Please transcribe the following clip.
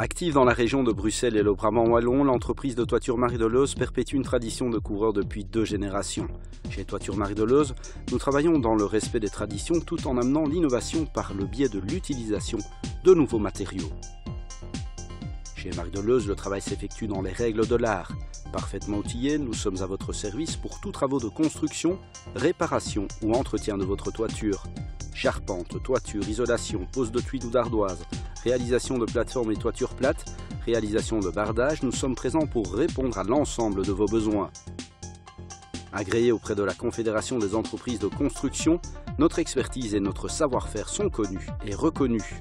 Active dans la région de Bruxelles et le Brabant Wallon, l'entreprise de toiture Marie-Deleuze perpétue une tradition de coureur depuis deux générations. Chez Toiture Marie-Deleuze, nous travaillons dans le respect des traditions tout en amenant l'innovation par le biais de l'utilisation de nouveaux matériaux. Chez Marie-Deleuze, le travail s'effectue dans les règles de l'art. Parfaitement outillés, nous sommes à votre service pour tous travaux de construction, réparation ou entretien de votre toiture. Charpente, toiture, isolation, pose de tuiles ou d'ardoises, réalisation de plateformes et toitures plates, réalisation de bardage, nous sommes présents pour répondre à l'ensemble de vos besoins. Agréés auprès de la Confédération des entreprises de construction, notre expertise et notre savoir-faire sont connus et reconnus.